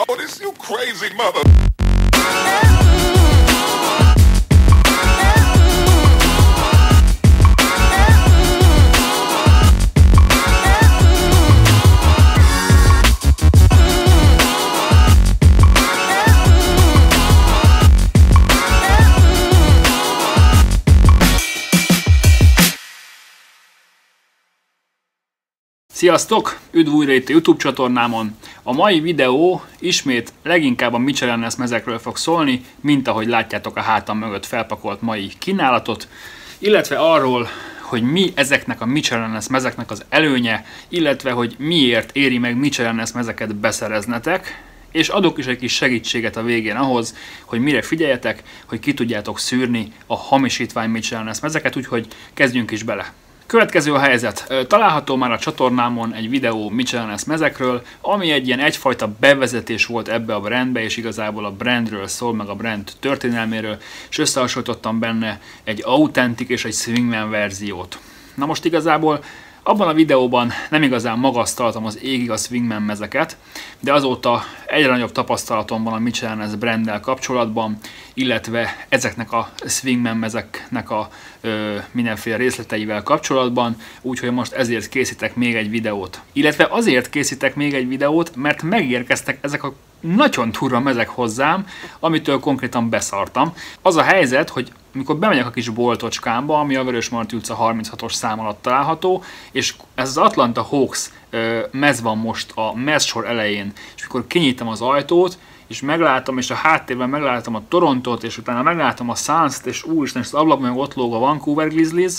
Oh, this you crazy mother. Sziasztok! Üdv újra itt a YouTube csatornámon. A mai videó ismét leginkább a Michelin's mezekről fog szólni, mint ahogy látjátok a hátam mögött felpakolt mai kínálatot, illetve arról, hogy mi ezeknek a Michelin's mezeknek az előnye, illetve hogy miért éri meg Michelin's mezeket beszereznetek, és adok is egy kis segítséget a végén ahhoz, hogy mire figyeljetek, hogy ki tudjátok szűrni a hamisítvány Michelin's mezeket, úgyhogy kezdjünk is bele. Következő a helyzet. Található már a csatornámon egy videó Michelin's mezekről, ami egy ilyen egyfajta bevezetés volt ebbe a brandbe, és igazából a brandről szól, meg a brand történelméről, és összehasonlítottam benne egy autentik és egy swingman verziót. Na most igazából abban a videóban nem igazán magasztaltam az égig a Swingman mezeket, de azóta egyre nagyobb tapasztalatom van a Michelin's branddel kapcsolatban, illetve ezeknek a Swingman mezeknek a mindenféle részleteivel kapcsolatban, úgyhogy most ezért készítek még egy videót. Illetve azért készítek még egy videót, mert megérkeztek ezek a nagyon turva mezek hozzám, amitől konkrétan beszartam. Az a helyzet, hogy mikor bemegyek a kis boltocskámba, ami a Vörösmarty utca 36-os szám alatt található, és ez az Atlanta Hawks mez van most a mezsor elején, és mikor kinyitom az ajtót, és meglátom, és a háttérben meglátom a Torontot, és utána meglátom a Suns-t, és úristen, és az ablakon meg ott lóg a Vancouver Grizzlies,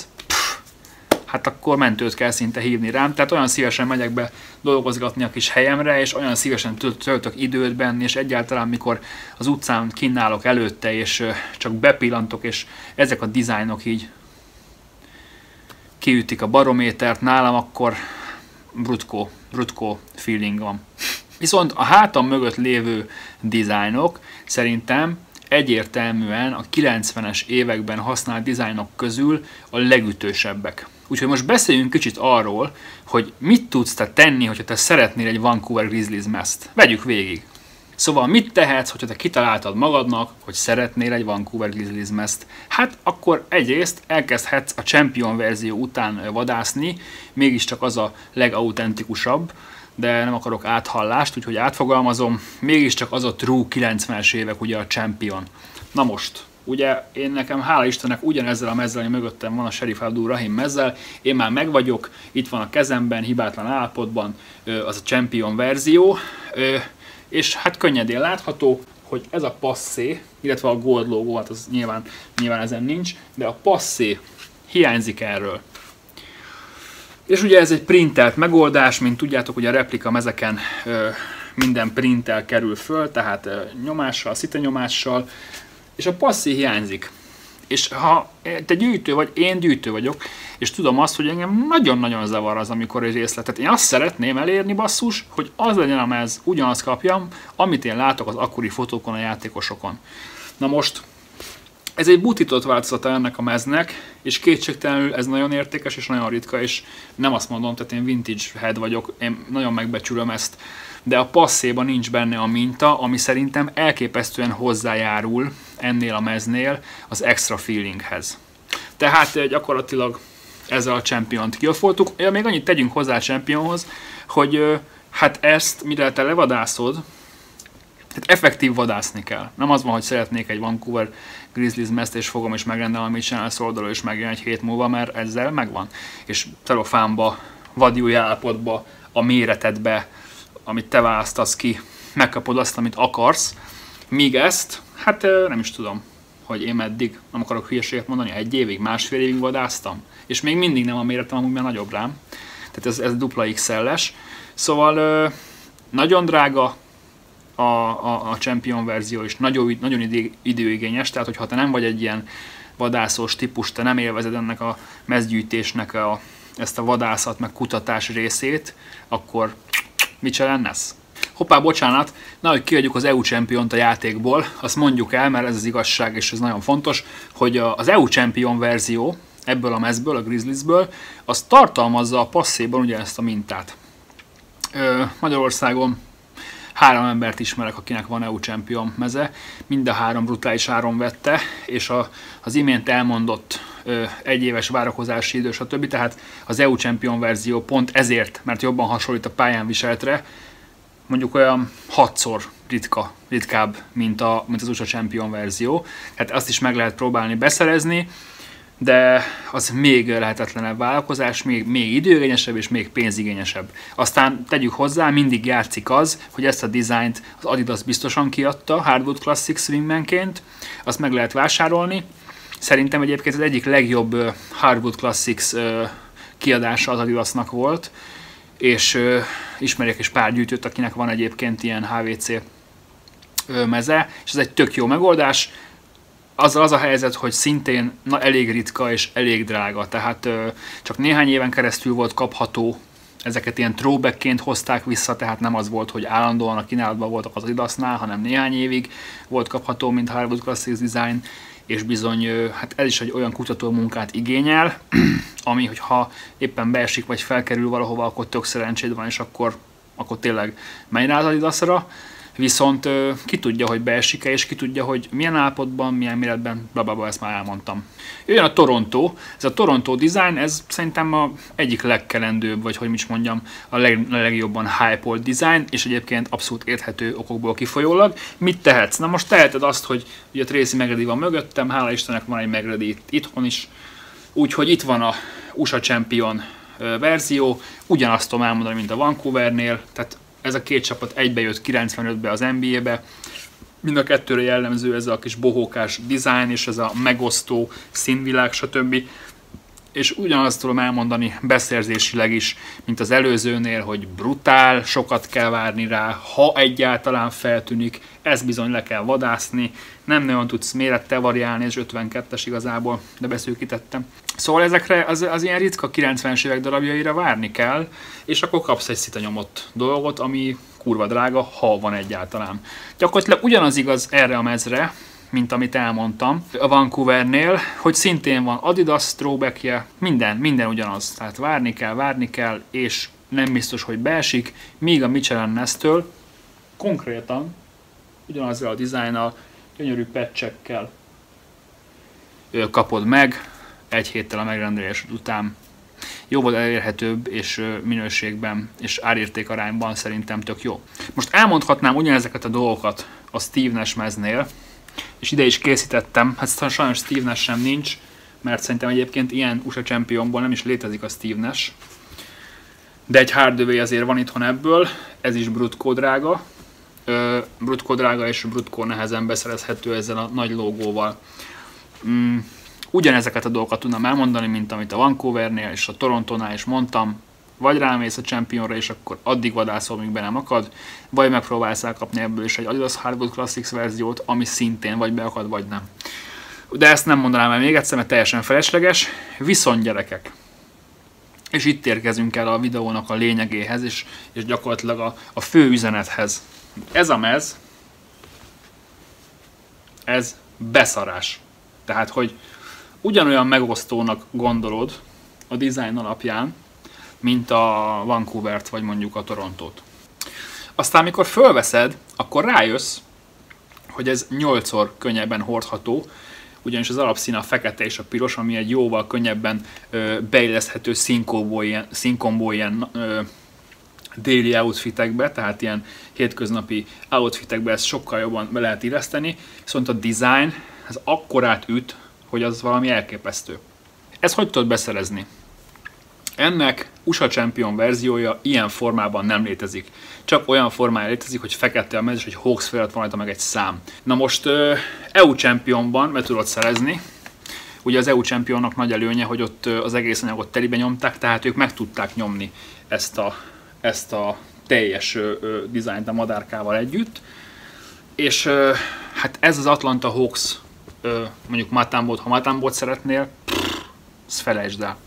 hát akkor mentőt kell szinte hívni rám. Tehát olyan szívesen megyek be dolgozgatni a kis helyemre, és olyan szívesen töltök időt benni, és egyáltalán mikor az utcán kínálok előtte, és csak bepillantok, és ezek a dizájnok így kiütik a barométert nálam, akkor brutkó, brutkó feeling van. Viszont a hátam mögött lévő dizájnok szerintem egyértelműen a 90-es években használt dizájnok közül a legütősebbek. Úgyhogy most beszéljünk kicsit arról, hogy mit tudsz te tenni, hogyha te szeretnél egy Vancouver Grizzlies mezt. Vegyük végig. Szóval mit tehetsz, hogyha te kitaláltad magadnak, hogy szeretnél egy Vancouver Grizzlies mezt? Hát akkor egyrészt elkezdhetsz a Champion verzió után vadászni, mégiscsak az a legautentikusabb, de nem akarok áthallást, úgyhogy átfogalmazom, mégiscsak az a true 90-es évek, ugye a Champion. Na most, ugye én nekem hála Istennek ugyanezzel a mezzel, ami mögöttem van a Sheriff Abdul Rahim mezzel, én már megvagyok, itt van a kezemben, hibátlan állapotban az a Champion verzió, és hát könnyedén látható, hogy ez a passzé, illetve a gold logo, hát az nyilván, nyilván ezen nincs, de a passzé hiányzik erről. És ugye ez egy printelt megoldás, mint tudjátok, hogy a replika mezeken minden printel kerül föl, tehát nyomással, nyomással, és a passzi hiányzik. És ha te gyűjtő vagy, én gyűjtő vagyok, és tudom azt, hogy engem nagyon-nagyon zavar az, amikor egy részletet. Én azt szeretném elérni, basszus, hogy az legyen, amez ugyanazt kapjam, amit én látok az akkori fotókon a játékosokon. Na most, ez egy butított változata ennek a meznek, és kétségtelenül ez nagyon értékes és nagyon ritka, és nem azt mondom, tehát én vintage head vagyok, én nagyon megbecsülöm ezt, de a passzéban nincs benne a minta, ami szerintem elképesztően hozzájárul ennél a meznél az extra feelinghez. Tehát gyakorlatilag ezzel a championt kiafoltuk. Ja, még annyit tegyünk hozzá a championhoz, hogy hát ezt, mire te levadászod, tehát effektív vadászni kell. Nem az van, hogy szeretnék egy Vancouver Grizzlies meszt, és fogom és megrendelem, amit csinálsz oldalról, és megjön egy hét múlva, mert ezzel megvan. És telofánba, vadjúj állapotba, a méretedbe, amit te választasz ki, megkapod azt, amit akarsz. Míg ezt, hát nem is tudom, hogy én meddig, nem akarok hülyeséget mondani, egy évig, másfél évig vadáztam. És még mindig nem a méretem, amúgy már nagyobb rám. Tehát ez, ez dupla XL-es. Szóval nagyon drága, a, a, a Champion verzió is nagyon, nagyon idő, időigényes, tehát hogyha te nem vagy egy ilyen vadászós típus, te nem élvezed ennek a mezgyűjtésnek a, ezt a vadászat meg kutatás részét, akkor mit se lennesz? Hoppá, bocsánat, na, hogy kiadjuk az EU Champion-t a játékból, azt mondjuk el, mert ez az igazság, és ez nagyon fontos, hogy az EU Champion verzió ebből a mezből, a Grizzliesből, az tartalmazza a passzéban ugye ezt a mintát. Magyarországon három embert ismerek, akinek van EU Champion meze, mind a három brutális áron vette, és a, az imént elmondott ö, egyéves várakozási idő, stb. Tehát az EU Champion verzió pont ezért, mert jobban hasonlít a pályán viseltre, mondjuk olyan hatszor ritka, ritkább, mint, a, mint az USA Champion verzió. Tehát azt is meg lehet próbálni beszerezni, de az még lehetetlenebb vállalkozás, még, még időigényesebb és még pénzigényesebb. Aztán tegyük hozzá, mindig játszik az, hogy ezt a dizájnt az Adidas biztosan kiadta Hardwood Classic Swingmanként, azt meg lehet vásárolni. Szerintem egyébként az egyik legjobb Hardwood Classics kiadása az Adidasnak volt, és ismerjek is pár gyűjtőt, akinek van egyébként ilyen HVC meze, és ez egy tök jó megoldás. Az az a helyzet, hogy szintén na, elég ritka és elég drága, tehát ö, csak néhány éven keresztül volt kapható, ezeket ilyen throwbackként hozták vissza, tehát nem az volt, hogy állandóan a kínálatban voltak az Adidasnál, hanem néhány évig volt kapható, mint Harvard Classics Design, és bizony hát ez is egy olyan kutató munkát igényel, ami, hogyha éppen beesik vagy felkerül valahova, akkor tök szerencséd van, és akkor, akkor tényleg menj rá az Adidasra viszont ki tudja, hogy beesik-e, és ki tudja, hogy milyen állapotban, milyen méretben, blablabla, ezt már elmondtam. Jön a Toronto, ez a Toronto design, ez szerintem a egyik legkelendőbb, vagy hogy is mondjam, a leg, legjobban hype design, és egyébként abszolút érthető okokból kifolyólag. Mit tehetsz? Na most teheted azt, hogy ugye Tracy McGrady van mögöttem, hála Istennek van egy McGrady itt, itthon is, úgyhogy itt van a USA Champion verzió, ugyanazt tudom elmondani, mint a Vancouvernél, tehát ez a két csapat egybe jött 95-be az NBA-be, mind a kettőre jellemző ez a kis bohókás design és ez a megosztó színvilág, stb. És ugyanazt tudom elmondani beszerzésileg is, mint az előzőnél, hogy brutál, sokat kell várni rá, ha egyáltalán feltűnik, ez bizony le kell vadászni, nem nagyon tudsz mérettel variálni, és 52-es igazából, de beszűkítettem. Szóval ezekre az, az ilyen ritka 90-es évek darabjaira várni kell, és akkor kapsz egy szita nyomott dolgot, ami kurva drága, ha van egyáltalán. Gyakorlatilag ugyanaz igaz erre a mezre, mint amit elmondtam a Vancouvernél, hogy szintén van Adidas throwbackje, minden, minden ugyanaz. Tehát várni kell, várni kell, és nem biztos, hogy beesik, míg a Michelin Nestől konkrétan ugyanazzal a dizájnnal, gyönyörű patchekkel kapod meg, egy héttel a megrendelés után jóval elérhetőbb és minőségben és árérték arányban szerintem tök jó. Most elmondhatnám ugyanezeket a dolgokat a Steve Nash meznél, és ide is készítettem, hát sajnos Steve Nash sem nincs, mert szerintem egyébként ilyen USA Championból nem is létezik a Steve Nash, de egy hardware azért van itthon ebből, ez is Brutco drága, Brutco drága és Brutco nehezen beszerezhető ezzel a nagy logóval. Mm, ugyanezeket a dolgokat tudnám elmondani, mint amit a Vancouvernél és a Torontónál is mondtam, vagy rámész a Championra, és akkor addig vadászol, míg be nem akad, vagy megpróbálsz elkapni ebből is egy Adidas Hardwood Classics verziót, ami szintén vagy beakad, vagy nem. De ezt nem mondanám el még egyszer, mert teljesen felesleges. Viszont gyerekek, és itt érkezünk el a videónak a lényegéhez, és, és gyakorlatilag a, a fő üzenethez. Ez a mez, ez beszarás. Tehát, hogy ugyanolyan megosztónak gondolod a design alapján, mint a Vancouvert vagy mondjuk a Torontót. Aztán, amikor fölveszed, akkor rájössz, hogy ez 8-szor könnyebben hordható, ugyanis az alapszín a fekete és a piros, ami egy jóval könnyebben ö, beilleszthető színkombó ilyen, ö, déli outfitekbe, tehát ilyen hétköznapi outfitekbe ezt sokkal jobban be lehet illeszteni, viszont a design az akkorát üt, hogy az valami elképesztő. Ez hogy tudod beszerezni? Ennek USA Champion verziója ilyen formában nem létezik. Csak olyan formája létezik, hogy fekete a mez, és hogy Hawks felett van meg egy szám. Na most EU Championban be tudod szerezni, Ugye az EU Championnak nagy előnye, hogy ott az egész anyagot telibe nyomták, tehát ők meg tudták nyomni ezt a, ezt a teljes dizájnt a madárkával együtt. És uh, hát ez az Atlanta Hawks mondjuk Matambot, ha Matambot szeretnél, ezt felejtsd el.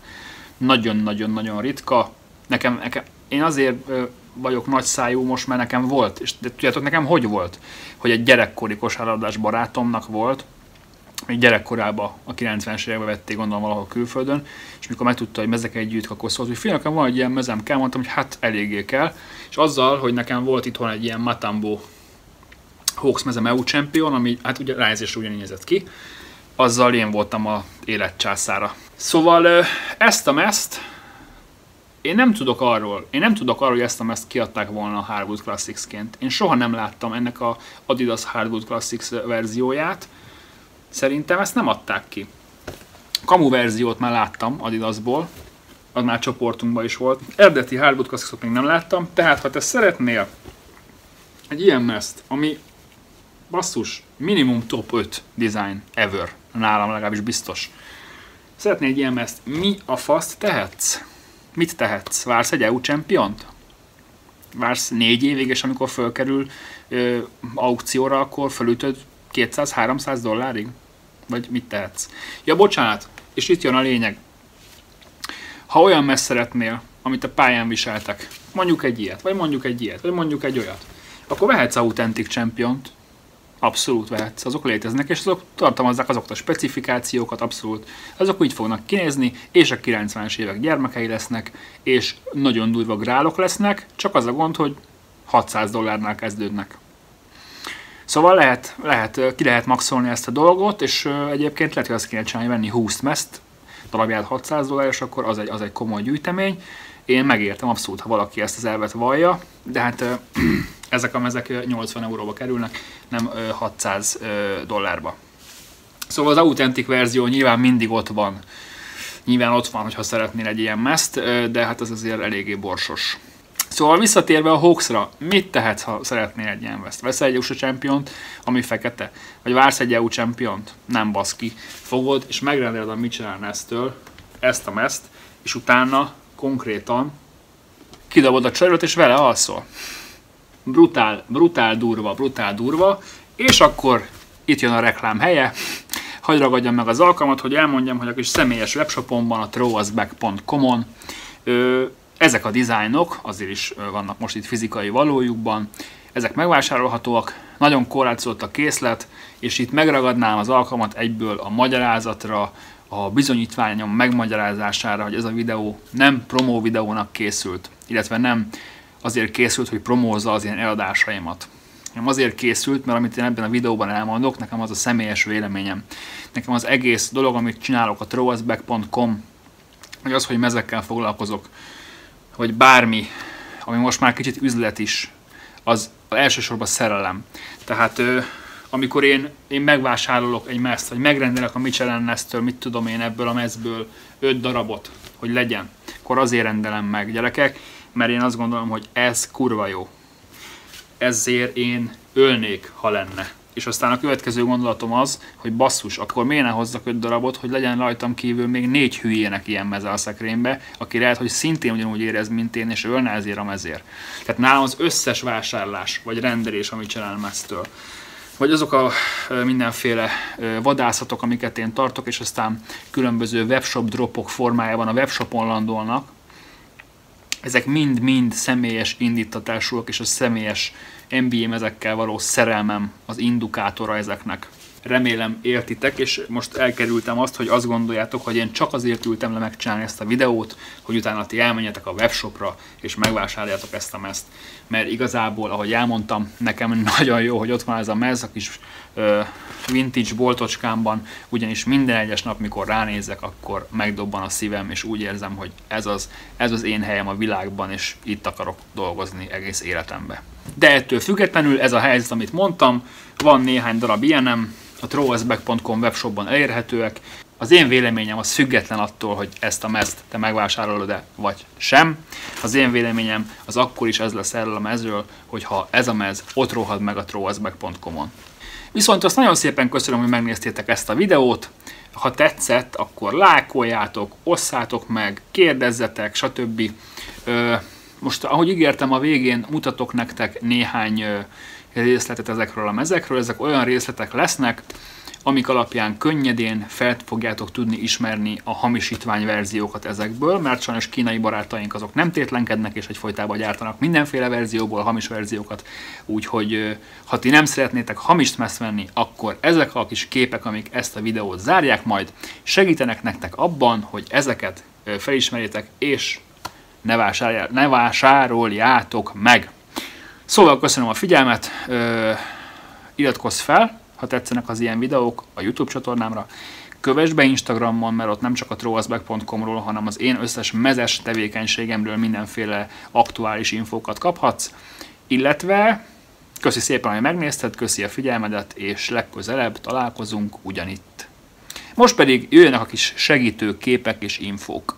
Nagyon-nagyon-nagyon ritka. Nekem, nekem, én azért vagyok nagy szájú most, mert nekem volt, és de tudjátok nekem hogy volt? Hogy egy gyerekkori kosárlabdás barátomnak volt, még gyerekkorában a 90-es években vették gondolom valahol külföldön, és mikor megtudta, hogy mezek együtt, akkor szólt, hogy fél van egy ilyen mezem kell, mondtam, hogy hát eléggé kell. És azzal, hogy nekem volt itthon egy ilyen Matambo Hawks mezem EU champion, ami hát ugye rájezésre ugyanígy nézett ki, azzal én voltam a életcsászára. Szóval ezt a mezt én nem tudok arról, én nem tudok arról, hogy ezt a mezt kiadták volna a Hardwood Classics-ként. Én soha nem láttam ennek a Adidas Hardwood Classics verzióját. Szerintem ezt nem adták ki. Kamu verziót már láttam Adidasból, az már csoportunkban is volt. Eredeti Hardwood Classics-ot még nem láttam, tehát ha te szeretnél egy ilyen mezt, ami basszus, minimum top 5 design ever, nálam legalábbis biztos. Szeretnél egy ilyen mezt, mi a faszt tehetsz? Mit tehetsz? Vársz egy EU championt? Vársz négy évig, és amikor fölkerül ö, aukcióra, akkor fölütöd 200-300 dollárig? Vagy mit tehetsz? Ja, bocsánat, és itt jön a lényeg. Ha olyan messz szeretnél, amit a pályán viseltek, mondjuk egy ilyet, vagy mondjuk egy ilyet, vagy mondjuk egy olyat, akkor vehetsz Authentic Championt, Abszolút vehetsz, azok léteznek, és azok tartalmazzák azokat a specifikációkat, abszolút. Azok úgy fognak kinézni, és a 90-es évek gyermekei lesznek, és nagyon durva grálok lesznek, csak az a gond, hogy 600 dollárnál kezdődnek. Szóval lehet, lehet, ki lehet maxolni ezt a dolgot, és egyébként lehet, hogy azt kéne csinálni, venni 20 meszt, darabját 600 dollár, és akkor az egy, az egy komoly gyűjtemény. Én megértem abszolút, ha valaki ezt az elvet vallja, de hát ezek a mezek 80 euróba kerülnek, nem 600 dollárba. Szóval az autentik verzió nyilván mindig ott van. Nyilván ott van, hogyha szeretnél egy ilyen mezt, de hát az azért eléggé borsos. Szóval visszatérve a Hawksra, mit tehetsz, ha szeretnél egy ilyen veszt? Veszel egy USA championt, ami fekete? Vagy vársz egy EU championt? Nem baszki. Fogod, és megrendeled a Michelin Nest-től ezt a mezt, és utána konkrétan kidobod a csajot, és vele alszol. Brutál, brutál durva, brutál durva, és akkor itt jön a reklám helye, hagy ragadjam meg az alkalmat, hogy elmondjam, hogy a kis személyes webshopomban, a throwusback.com-on ezek a dizájnok, azért is vannak most itt fizikai valójukban, ezek megvásárolhatóak, nagyon korlátozott a készlet, és itt megragadnám az alkalmat egyből a magyarázatra, a bizonyítványom megmagyarázására, hogy ez a videó nem promó videónak készült, illetve nem azért készült, hogy promózza az ilyen eladásaimat. Nem azért készült, mert amit én ebben a videóban elmondok, nekem az a személyes véleményem. Nekem az egész dolog, amit csinálok a throwasback.com, vagy az, hogy mezekkel foglalkozok, vagy bármi, ami most már kicsit üzlet is, az elsősorban szerelem. Tehát amikor én, én megvásárolok egy mezt, vagy megrendelek a Michelin Nest-től, mit tudom én ebből a mezből, 5 darabot, hogy legyen, akkor azért rendelem meg, gyerekek, mert én azt gondolom, hogy ez kurva jó. Ezért én ölnék, ha lenne. És aztán a következő gondolatom az, hogy basszus, akkor miért ne hozzak öt darabot, hogy legyen rajtam kívül még négy hülyének ilyen meze a szekrénybe, aki lehet, hogy szintén ugyanúgy érez, mint én, és ölne ezért a mezért. Tehát nálam az összes vásárlás, vagy rendelés, amit csinálom eztől, vagy azok a mindenféle vadászatok, amiket én tartok, és aztán különböző webshop dropok formájában a webshopon landolnak, ezek mind-mind személyes indítatásúak, és a személyes NBA ezekkel való szerelmem az indukátora ezeknek. Remélem értitek, és most elkerültem azt, hogy azt gondoljátok, hogy én csak azért ültem le megcsinálni ezt a videót, hogy utána ti elmenjetek a webshopra, és megvásároljátok ezt a mezt. Mert igazából, ahogy elmondtam, nekem nagyon jó, hogy ott van ez a mez, a kis vintage boltocskámban, ugyanis minden egyes nap, mikor ránézek, akkor megdobban a szívem, és úgy érzem, hogy ez az, ez az én helyem a világban, és itt akarok dolgozni egész életembe. De ettől függetlenül ez a helyzet, amit mondtam, van néhány darab ilyenem, a throwasback.com webshopban elérhetőek. Az én véleményem az független attól, hogy ezt a mezt te megvásárolod-e vagy sem. Az én véleményem az akkor is ez lesz erről a mezről, hogyha ez a mez ott rohad meg a throwasback.com-on. Viszont azt nagyon szépen köszönöm, hogy megnéztétek ezt a videót. Ha tetszett, akkor lájkoljátok, osszátok meg, kérdezzetek, stb. Most, ahogy ígértem, a végén mutatok nektek néhány részletet ezekről a mezekről. Ezek olyan részletek lesznek, amik alapján könnyedén fel fogjátok tudni ismerni a hamisítvány verziókat ezekből, mert sajnos kínai barátaink azok nem tétlenkednek, és egyfolytában gyártanak mindenféle verzióból hamis verziókat, úgyhogy ha ti nem szeretnétek hamis meszt akkor ezek a kis képek, amik ezt a videót zárják majd, segítenek nektek abban, hogy ezeket felismerjétek, és ne, vásárjál, ne vásároljátok meg. Szóval köszönöm a figyelmet, iratkozz fel, ha tetszenek az ilyen videók a YouTube csatornámra. Kövess be Instagramon, mert ott nem csak a throwasback.com-ról, hanem az én összes mezes tevékenységemről mindenféle aktuális infókat kaphatsz. Illetve köszi szépen, hogy megnézted, köszi a figyelmedet, és legközelebb találkozunk ugyanitt. Most pedig jöjjenek a kis segítő képek és infók.